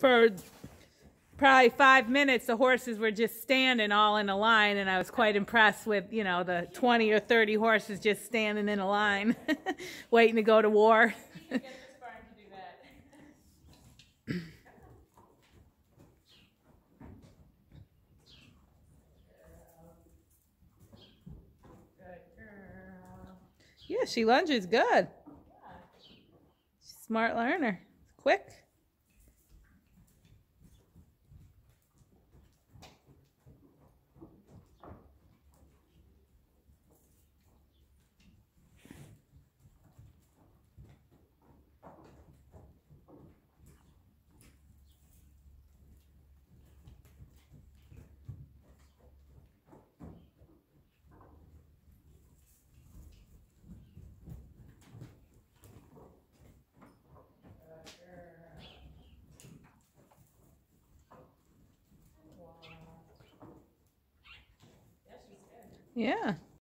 for probably five minutes, the horses were just standing all in a line, and I was quite impressed with, you know, the 20 or 30 horses just standing in a line, waiting to go to war. Yeah, she lunges good. Smart learner. Quick. Yeah.